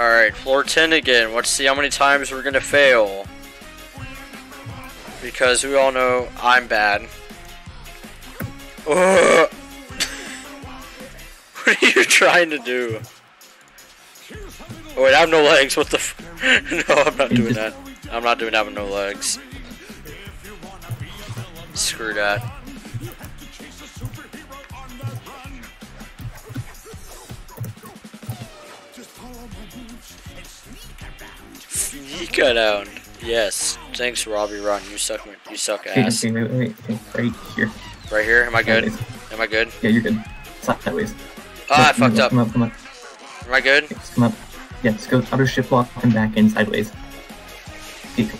Alright, floor 10 again. Let's see how many times we're gonna fail. Because we all know I'm bad. What are you trying to do? Oh wait, I have no legs. What the f- No, I'm not doing that. I'm not doing that with no legs. Screw that. Sneak down. Yes. Thanks, Robbie Ron. You suck. You suck ass. wait, wait, wait. Okay, right here. Right here. Am I good? Am I good? Yeah, you're good. Sideways. Ah, I fucked up. Come up, come up. Am I good? Just come up. Yeah, just go outer shift lock and back in sideways.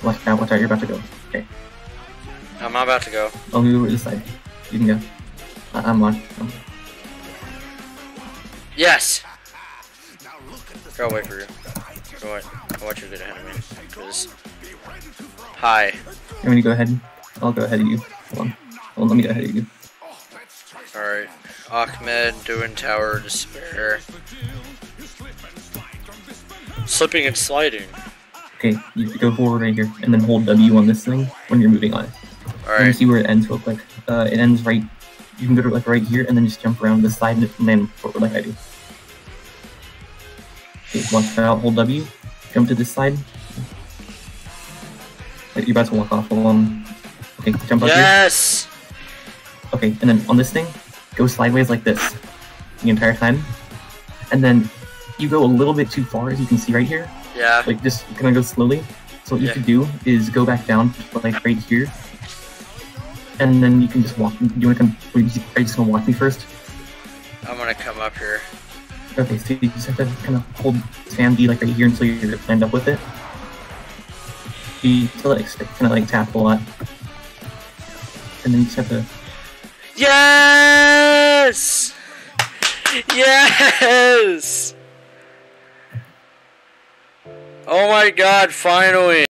Watch out, watch out, you're about to go. Okay, I'm not about to go. I'll move over to the side. You can go. I- I'm on. I'm- Yes. I'll wait for you. I'll wait. I want you to get ahead of me. Cause. Hi. Me to go ahead? I'll go ahead of you. Hold on. Hold on, let me go ahead of you. Alright. Ahmed doing Tower Despair. Slipping and sliding. Okay, you go forward right here, and then hold W on this thing when you're moving on it. Let me see where it ends real quick. Uh, it ends right. You can go to like right here, and then just jump around this side, and then forward like I do. Watch out. Hold W. Jump to this side. About to walk off. Hold on. Okay, jump up here. Yes! Okay, and then on this thing, go sideways like this the entire time, and then you go a little bit too far, as you can see right here. Yeah. Like just kind of go slowly. So what you Yeah. could do is go back down, like right here, and then you can just walk. You want to come? Are you just- are you just gonna walk me first? I'm gonna come up here. Okay, so you just have to kind of hold Sam D like right here until you're lined up with it. You to like kind of like tap a lot, and then you just have to. Yes! Yes! Oh my god, finally!